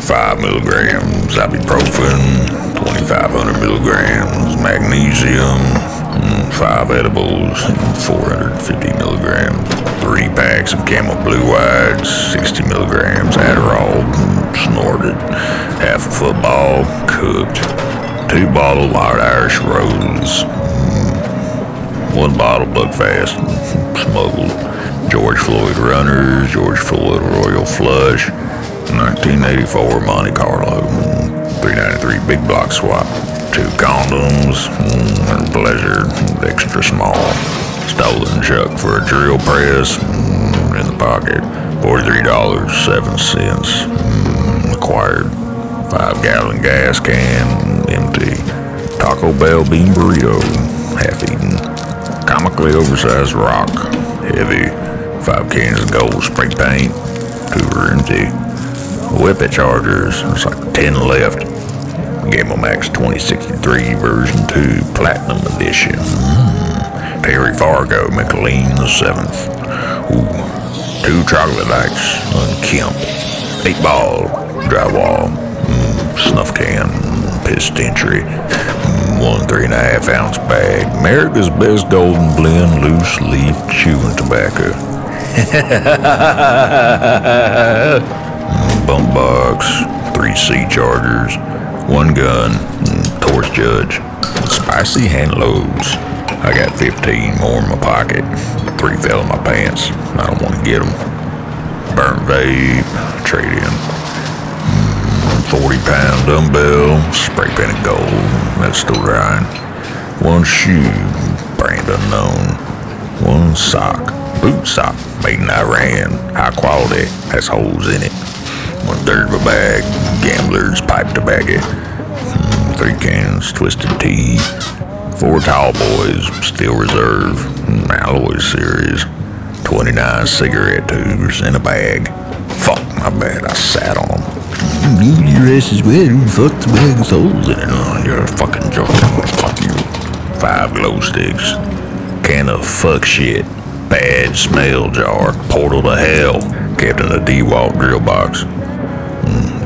5 milligrams ibuprofen, 2,500 milligrams magnesium, mm, 5 edibles, 450 milligrams. 3 packs of Camel Blue Whites, 60 milligrams Adderall, mm, snorted. Half a football, cooked. 2 bottle Wild Irish Rose, mm, 1 bottle Buckfast, smuggled. George Floyd Runners, George Floyd Royal Flush, 1984 Monte Carlo, 393 Big Block Swap, two condoms, mm, pleasure, extra small, stolen chuck for a drill press, mm, in the pocket, $43.07, mm, acquired, five gallon gas can, empty, Taco Bell bean burrito, half eaten, comically oversized rock, heavy, five cans of gold spray paint, two are empty, Whippet Chargers. There's like 10 left. Gamma Max 2063 version 2 Platinum Edition. Mm. Perry Fargo McLean the 7th. Ooh. Two chocolate lights, unkempt. Eight ball, drywall, mm. snuff can, piss entry. Mm. One three and a half ounce bag. America's best golden blend loose leaf chewing tobacco. bump box, three C chargers, one gun, and torch judge, spicy hand loads. I got 15 more in my pocket. Three fell in my pants. I don't want to get them. Burnt vape, trade in. Mm, 40 pound dumbbell, spray painted gold. That's still drying. One shoe, brand unknown. One sock, boot sock, made in Iran. High quality, has holes in it. One third of a bag, gambler's pipe tobacco. Mm, three cans, twisted tea. Four tall boys, steel reserve, mm, alloy series. 29 cigarette tubes in a bag. Fuck, my bad, I sat on them. Mm, your ass is wet, fuck the bag's holes in it. You're a fucking joke. Fuck you. Five glow sticks. Can of fuck shit. Bad smell jar. Portal to hell. Kept in a DeWalt drill box.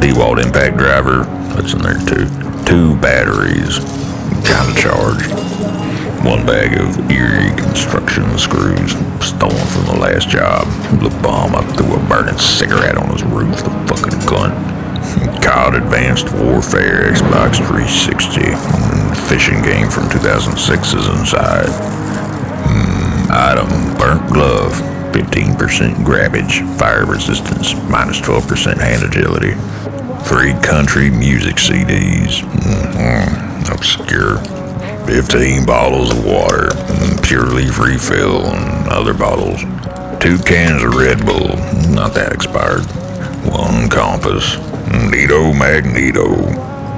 DeWalt impact driver, that's in there too. Two batteries, kind of charged. One bag of Erie construction screws, stolen from the last job. The bomb up threw a burning cigarette on his roof, the fucking cunt. COD Advanced Warfare Xbox 360. Mm, fishing game from 2006 is inside. Mm, item, burnt glove, 15% grabbage, fire resistance, minus 12% hand agility. Three country music CDs, mm-hmm. obscure. 15 bottles of water, mm, pure leaf refill, and other bottles. Two cans of Red Bull, not that expired. One compass, Nito Magneto.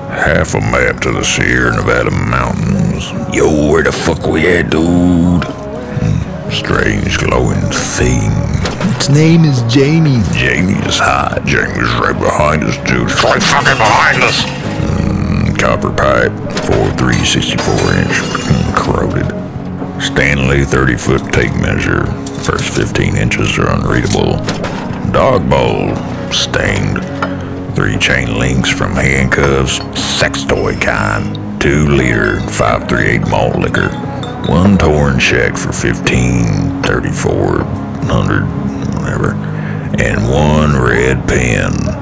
Half a map to the Sierra Nevada mountains. Yo, where the fuck we at, dude? Strange glowing thing. Its name is Jamie. Jamie's hot. Jamie's right behind us, dude. It's right fucking behind us. Mm, copper pipe, 4 3 64 inch, mm, corroded. Stanley 30 foot tape measure. First 15 inches are unreadable. Dog bowl, stained. Three chain links from handcuffs, sex toy kind. Two liter, 538 malt liquor. One torn check for 15, 3400, whatever. And one red pen.